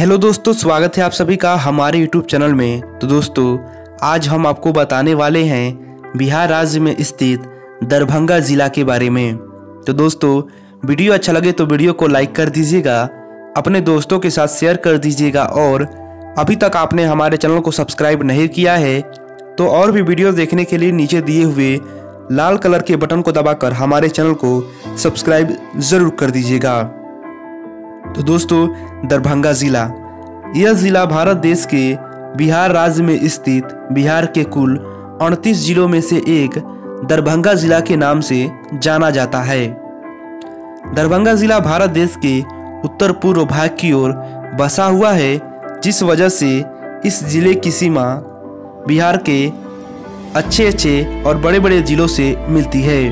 Hello दोस्तों, स्वागत है आप सभी का हमारे यूट्यूब चैनल में। तो दोस्तों, आज हम आपको बताने वाले हैं बिहार राज्य में स्थित दरभंगा ज़िला के बारे में। तो दोस्तों, वीडियो अच्छा लगे तो वीडियो को लाइक कर दीजिएगा, अपने दोस्तों के साथ शेयर कर दीजिएगा और अभी तक आपने हमारे चैनल को सब्सक्राइब नहीं किया है तो और भी वीडियो देखने के लिए नीचे दिए हुए लाल कलर के बटन को दबाकर हमारे चैनल को सब्सक्राइब ज़रूर कर दीजिएगा। तो दोस्तों, दरभंगा ज़िला। यह ज़िला भारत देश के बिहार राज्य में स्थित बिहार के कुल 38 जिलों में से एक दरभंगा ज़िला के नाम से जाना जाता है। दरभंगा ज़िला भारत देश के उत्तर पूर्व भाग की ओर बसा हुआ है, जिस वजह से इस ज़िले की सीमा बिहार के अच्छे अच्छे और बड़े बड़े ज़िलों से मिलती है।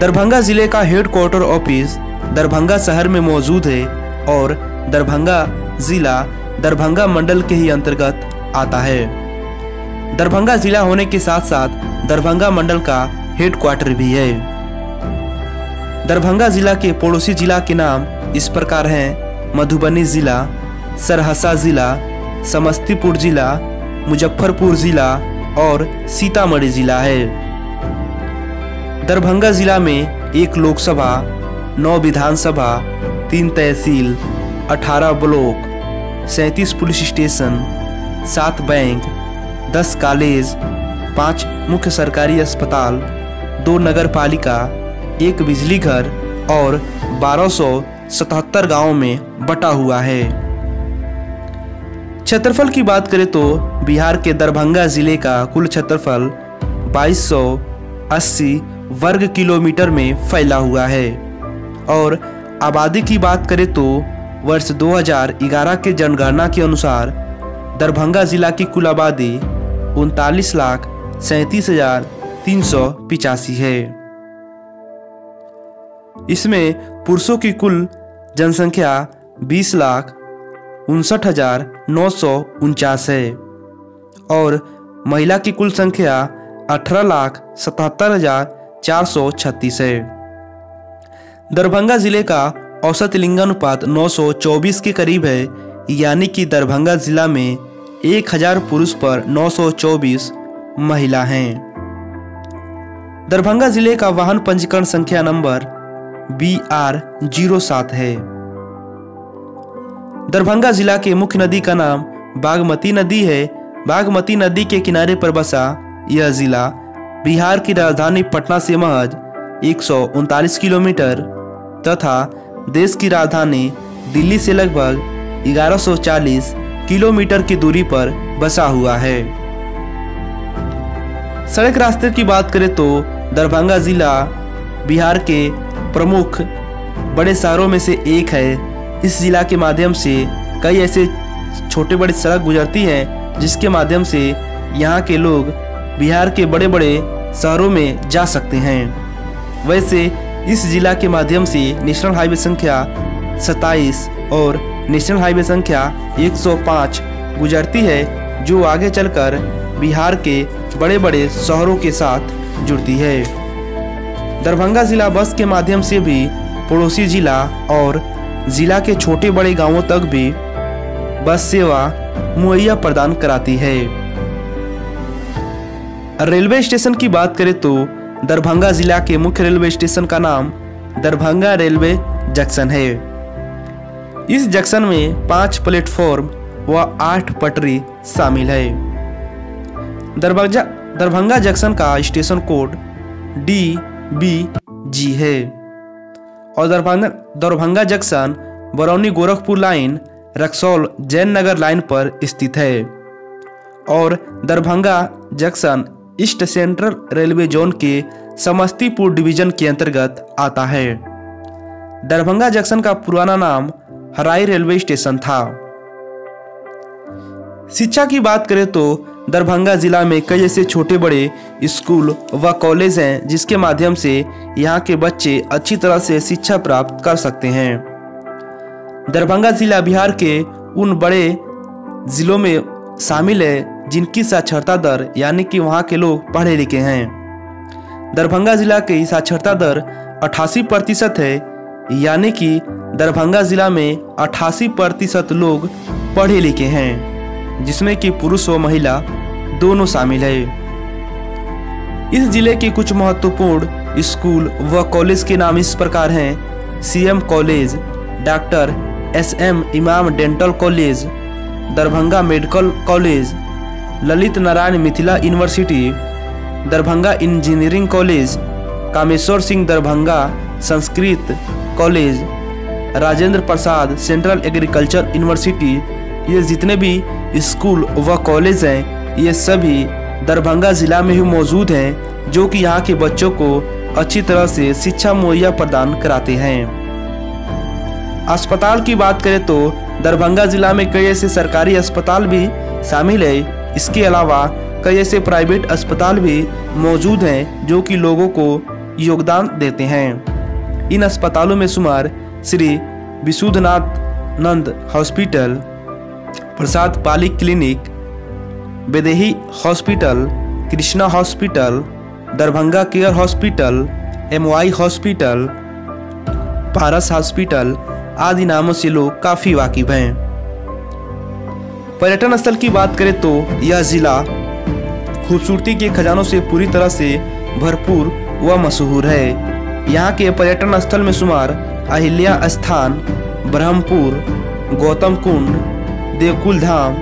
दरभंगा ज़िले का हेडक्वार्टर ऑफ़िस दरभंगा शहर में मौजूद है और दरभंगा ज़िला दरभंगा मंडल के ही अंतर्गत आता है। दरभंगा ज़िला होने के साथ साथ दरभंगा मंडल का हेडक्वार्टर भी है। दरभंगा ज़िला के पड़ोसी जिला के नाम इस प्रकार हैं, मधुबनी ज़िला सरहसा ज़िला, समस्तीपुर ज़िला, मुजफ्फरपुर ज़िला और सीतामढ़ी ज़िला है। दरभंगा ज़िला में एक लोकसभा नौ विधानसभा, तीन तहसील, अठारह ब्लॉक, सैंतीस पुलिस स्टेशन, सात बैंक, दस कॉलेज, पाँच मुख्य सरकारी अस्पताल, दो नगर पालिका एक बिजली घर और बारह सौ सतहत्तर गाँव में बटा हुआ है। क्षेत्रफल की बात करें तो बिहार के दरभंगा ज़िले का कुल क्षेत्रफल 2280 वर्ग किलोमीटर में फैला हुआ है। और आबादी की बात करें तो वर्ष 2011 के जनगणना के अनुसार दरभंगा जिला की कुल आबादी उनतालीस लाख सैंतीस हज़ार तीन सौ पिचासी है। इसमें पुरुषों की कुल जनसंख्या बीस लाख उनसठ हज़ार नौ सौ उनचास है और महिला की कुल संख्या अठारह लाख सतहत्तर हज़ार चार सौ छत्तीस है। दरभंगा ज़िले का औसत लिंगानुपात 924 के करीब है, यानी कि दरभंगा जिला में 1000 पुरुष पर 924 महिला हैं। दरभंगा ज़िले का वाहन पंजीकरण संख्या नंबर बी आर ज़ीरो सात है। दरभंगा जिला के मुख्य नदी का नाम बागमती नदी है। बागमती नदी के किनारे पर बसा यह जिला बिहार की राजधानी पटना से महज एक सौ उनतालीस किलोमीटर तथा देश की राजधानी दिल्ली से लगभग 1140 किलोमीटर की दूरी पर बसा हुआ है। सड़क रास्ते की बात करें तो दरभंगा जिला बिहार के प्रमुख बड़े शहरों में से एक है। इस जिला के माध्यम से कई ऐसे छोटे बड़े सड़क गुजरती हैं, जिसके माध्यम से यहाँ के लोग बिहार के बड़े बड़े शहरों में जा सकते हैं। वैसे इस जिला के माध्यम से नेशनल हाईवे संख्या 27 और नेशनल हाईवे संख्या 105 गुजरती है, जो आगे चलकर बिहार के बड़े बड़े शहरों के साथ जुड़ती है। दरभंगा जिला बस के माध्यम से भी पड़ोसी जिला और जिला के छोटे बड़े गाँवों तक भी बस सेवा मुहैया प्रदान कराती है। रेलवे स्टेशन की बात करें तो दरभंगा जिला के मुख्य रेलवे स्टेशन का नाम दरभंगा रेलवे जंक्शन है। इस जंक्शन में पाँच प्लेटफॉर्म व आठ पटरी शामिल है। दरभंगा दरभंगा जंक्शन का station code D B G है। और Darbhanga Darbhanga junction Barauni Gorakhpur line, Raxaul Jainagar line पर स्थित है। और Darbhanga junction East Central Railway zone के समस्तीपुर डिवीज़न के अंतर्गत आता है। दरभंगा जंक्शन का पुराना नाम हराई रेलवे स्टेशन था। शिक्षा की बात करें तो दरभंगा जिला में कई ऐसे छोटे बड़े स्कूल व कॉलेज हैं, जिसके माध्यम से यहाँ के बच्चे अच्छी तरह से शिक्षा प्राप्त कर सकते हैं। दरभंगा जिला बिहार के उन बड़े जिलों में शामिल है जिनकी साक्षरता दर यानी कि वहाँ के लोग पढ़े लिखे हैं। दरभंगा जिला की साक्षरता दर 88 प्रतिशत है, यानी कि दरभंगा जिला में 88 प्रतिशत लोग पढ़े लिखे हैं, जिसमें कि पुरुष व महिला दोनों शामिल है। इस ज़िले के कुछ महत्वपूर्ण स्कूल व कॉलेज के नाम इस प्रकार हैं। C M college, doctor S M Imam dental college, Darbhanga medical college Lalit Narayan Mithila university, Darbhanga engineering college, Kameshwar Singh Darbhanga Sanskrit college, Rajendra Prasad central agriculture university. ये जितने भी school व college हैं, ये सभी दरभंगा ज़िला में ही मौजूद हैं, जो कि यहाँ के बच्चों को अच्छी तरह से शिक्षा मुहैया प्रदान कराते हैं। अस्पताल की बात करें तो दरभंगा ज़िला में कई ऐसे सरकारी अस्पताल भी शामिल है इसके अलावा कई ऐसे प्राइवेट अस्पताल भी मौजूद हैं जो कि लोगों को योगदान देते हैं। इन अस्पतालों में शुमार Shri Vishuddhanath Nand hospital, Prasad polyclinic Baidehi hospital, Krishna hospital, Darbhanga care hospital, M Y hospital, Paras hospital आदि नामों से लोग काफ़ी वाकिफ हैं। पर्यटन स्थल की बात करें तो यह ज़िला खूबसूरती के खजानों से पूरी तरह से भरपूर व मशहूर है। यहाँ के पर्यटन स्थल में शुमार अहिल्या स्थान, ब्रह्मपुर, गौतम कुंड, देवकुल धाम,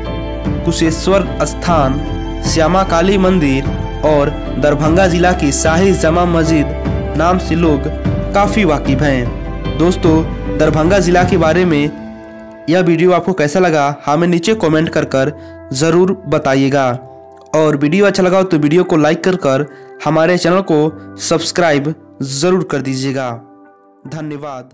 कुशेश्वर स्थान, श्यामा काली मंदिर और दरभंगा जिला की शाही जमा मस्जिद नाम से लोग काफ़ी वाकिफ हैं। दोस्तों, दरभंगा ज़िला के बारे में यह वीडियो आपको कैसा लगा, हमें नीचे कमेंट कर कर ज़रूर बताइएगा। और वीडियो अच्छा लगा तो वीडियो को लाइक कर कर हमारे चैनल को सब्सक्राइब ज़रूर कर दीजिएगा। धन्यवाद।